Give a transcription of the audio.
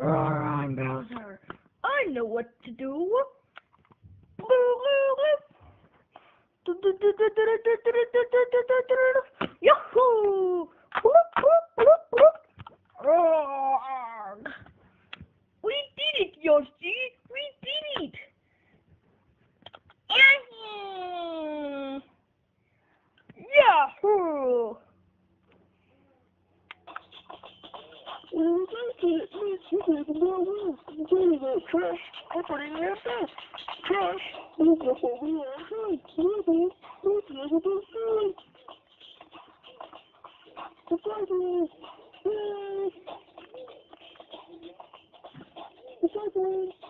I'm Bowser. I know what to do. Yahoo! We did it, Yoshi! We did it! Yahoo! Yahoo! Crash, opening your desk. Crash, look up over your head. Bye-bye.